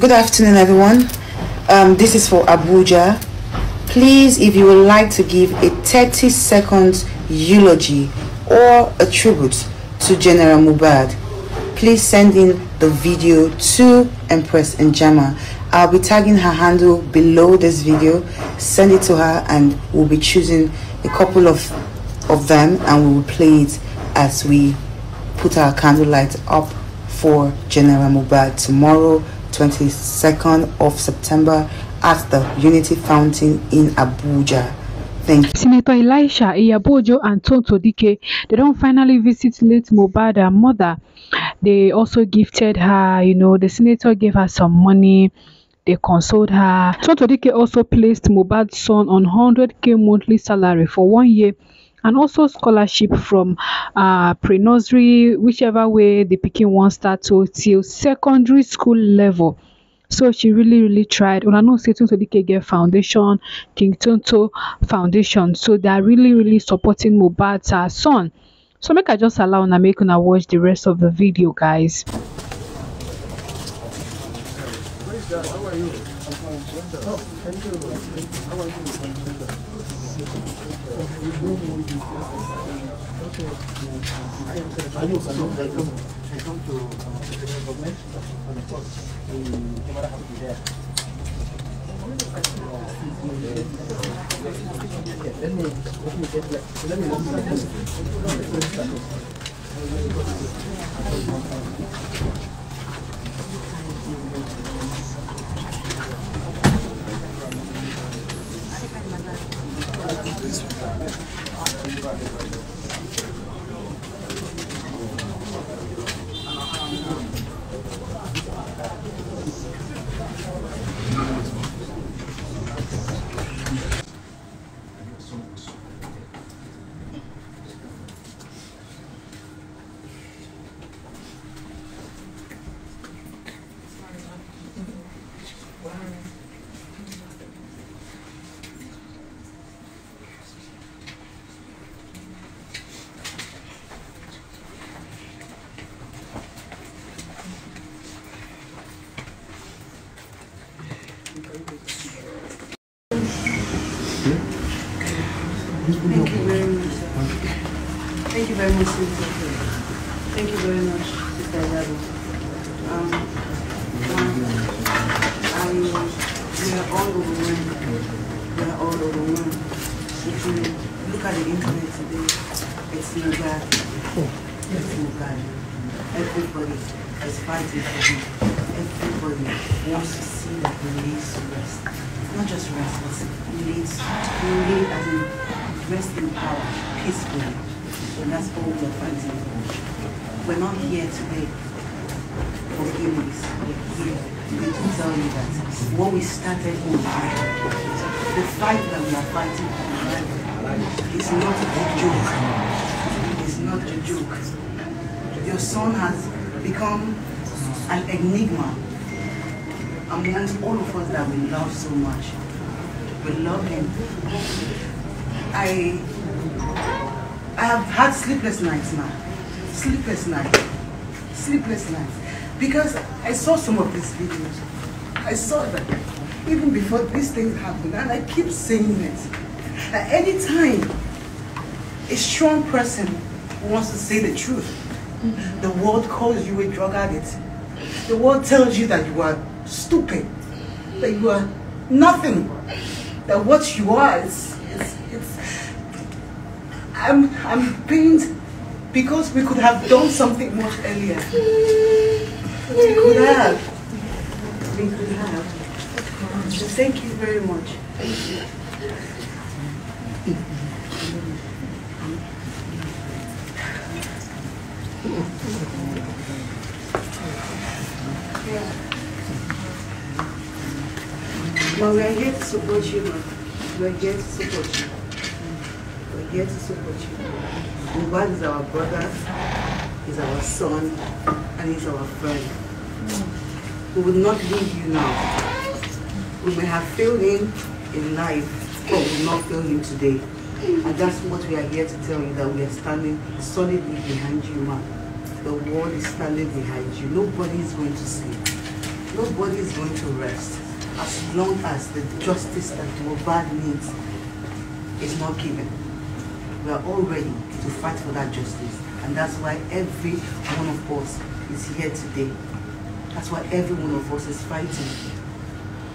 Good afternoon, everyone. Um, this is for Abuja. Please, if you would like to give a 30 second eulogy or a tribute to General Mohbad, please send in the video to Empress Njamah. I'll be tagging her handle below this video. Send it to her, and we'll be choosing a couple of of them, and we will play it as we put our candlelight up for General Mohbad tomorrow 22nd of September at the Unity Fountain in Abuja. Thank you. Senator Elisha Iyabojo and Tonto Dike, they don't finally visit late Mohbad her mother. They also gifted her, you know, the senator gave her some money. They consoled her. Tonto Dike also placed Mohbad's son on 100k monthly salary for one year and also scholarship from uh, pre-nursery, whichever way the pikin wants start to till secondary school level. So she really, really tried. Una know say Tonto Dike get foundation, King Tonto Foundation. So they are really, really supporting Mohbad's uh, son. So make I just allow una make una watch the rest of the video, guys. Thank Thank you. Very much. Thank you very much, Sister Yado. Um, um, we are all overwhelmed. We are all overwhelmed. If you look at the internet today, it's no God. It's no God. Everybody is fighting for him. Everybody wants to see that he lays to rest. Not just rest, but lays, he lays as in rest in power, peacefully. That's all we're fighting for. We're not here today for gimmicks. We're here to tell you that what we started life, the fight that we are fighting for is not a joke. It's not a joke. Your son has become an enigma amongst all of us that we love so much. We love him. I I have had sleepless nights now. Sleepless nights. Sleepless nights. Because I saw some of these videos. I saw that even before these things happened, and I keep saying it. That anytime a strong person wants to say the truth, mm-hmm. the world calls you a drug addict. The world tells you that you are stupid, that you are nothing, that what you are is, is, is I'm, I'm pained because we could have done something much earlier. We could have. We could have. So thank you very much. Well, we are here to support you. We are here to support you. Here to support you. Mohbad is our brother, he's our son, and he's our friend. We will not leave you now. We may have failed him in life, but we will not fail him today. And that's what we are here to tell you, that we are standing solidly behind you, man. The world is standing behind you. Nobody is going to sleep. nobody is going to rest as long as the justice that Mohbad needs is not given. We are all ready to fight for that justice. And that's why every one of us is here today. That's why every one of us is fighting.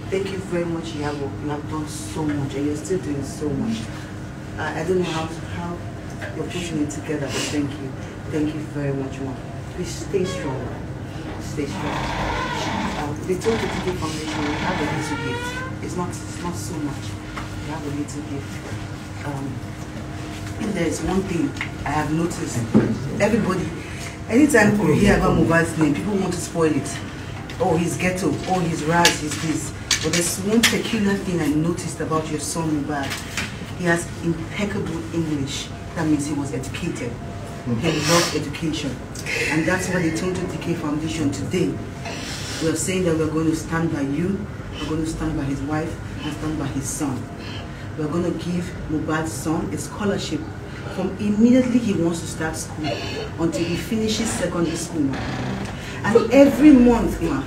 Thank you very much, Yabo. You have done so much and you're still doing so much. I, don't know how, how you're putting it together, but thank you. Thank you very much, Mom. Please stay strong. Stay strong. Um, the Tonto Dike Foundation, we have a little gift. It's not, it's not so much. We have a little gift. Um, if there is one thing I have noticed, everybody, anytime you hear about Mohbad's name, people want to spoil it. Oh, he's ghetto. Oh, he's ras, he's this. But there's one peculiar thing I noticed about your son Mohbad. He has impeccable English. That means he was educated. Hmm. He loved education. And that's why the Tonto Dike Foundation today, we are saying that we're going to stand by you, we're going to stand by his wife, and stand by his son. We're going to give Mohbad's son a scholarship from immediately he wants to start school until he finishes secondary school. And every month, ma,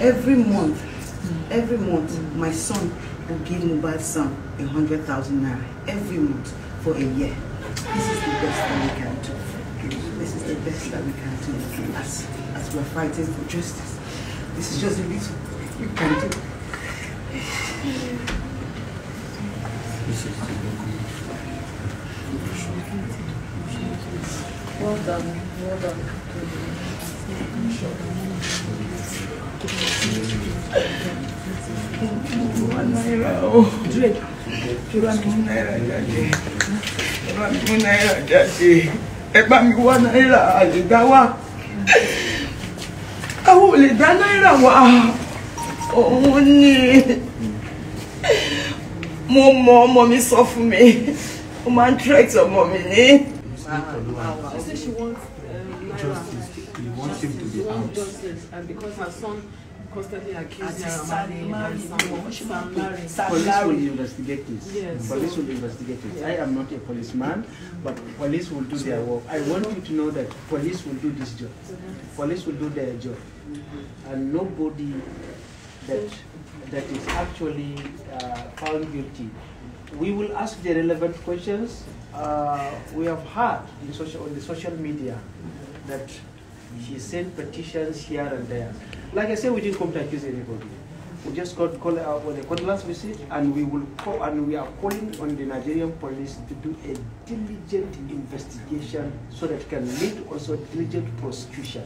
every month, every month, my son will give Mohbad's son a hundred thousand naira every month for a year. This is the best that we can do. This is the best that we can do as, as we're fighting for justice. This is just a little we can do. Well done, well done. náírà o bá mi mú náírà jáde bá mi mú náírà jáde ẹ bá mi wá náírà a lè dá wá àwọn ò lè dá náírà wá òun ni mo mọ ọmọ mi sọ fún mi ó máa ń tírẹ̀tì ọmọ mi ní. Justice. He wants him to be out. justice, and because her son constantly accused her of marrying pè Larry. Sam Police will investigate this. Yes. Police will investigate it. I am not a policeman, but police will do their work. I want you to know that police will do this job. Police will do their job. And nobody that that is actually uh, found guilty. We will ask the relevant questions. Uh, we have heard in social, on the social media that she sent petitions here and there. Like I said, we didn't come to accuse anybody. We just got call out with a condolence visit, and we will call, and we are calling on the Nigerian police to do a diligent investigation so that can lead also diligent prosecution.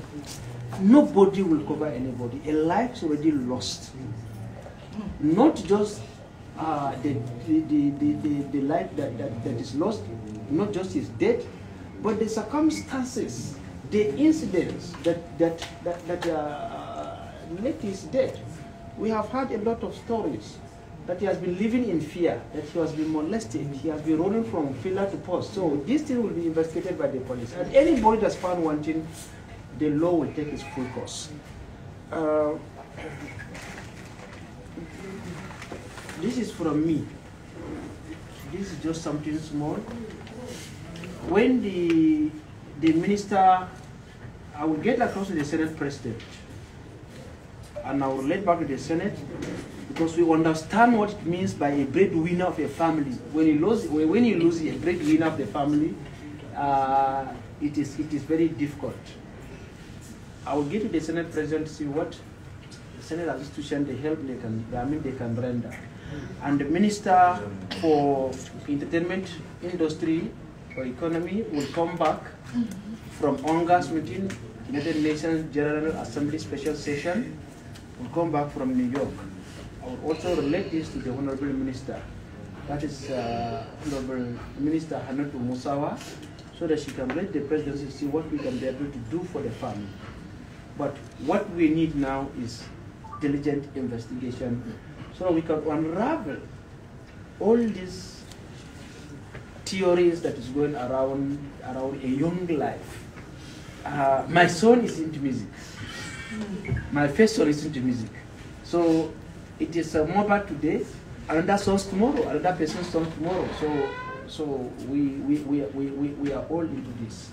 Nobody will cover anybody. A life is already lost. Not just uh, the, the, the, the, the, life that, that, that is lost, not just his death, but the circumstances, the incidents that, that, that, that uh, led his death. We have heard a lot of stories that he has been living in fear, that he has been molested, he has been running from pillar to post. So this thing will be investigated by the police. And anybody that's found wanting, the law will take its full course. Uh, this is from me. This is just something small. When the the minister, I will get across to the Senate President, and I will relate back to the Senate, because we understand what it means by a breadwinner of a family. When you lose, when you lose a breadwinner of the family, uh, it is it is very difficult. I will get to the Senate President to see what the Senate institution the help they can I mean they can render. And the Minister for Entertainment Industry or Economy will come back from August meeting, United Nations General Assembly Special Session, will come back from New York. I will also relate this to the Honorable Minister, that is uh, Honorable Minister Hannatu Musawa, so that she can let the presidency see what we can be able to do for the family. But what we need now is diligent investigation so we can unravel all these theories that is going around around a young life. Uh, my son is into music. My first son is into music. So it is a mobile today, another son's tomorrow, another person's song tomorrow. So so we we, we, we, we, we are all into this.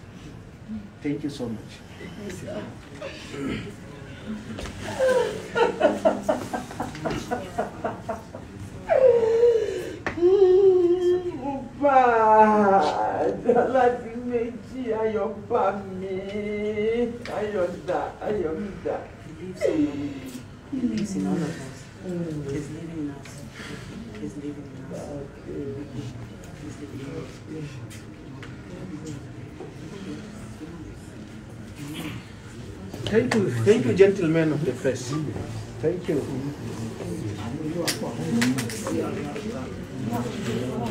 Thank you so much. Ayọ̀ mi dà. He lives in all of us. He's living in us. He's living in us. He's living in us. Thank you, thank you, gentlemen of the press. Thank you. Mm.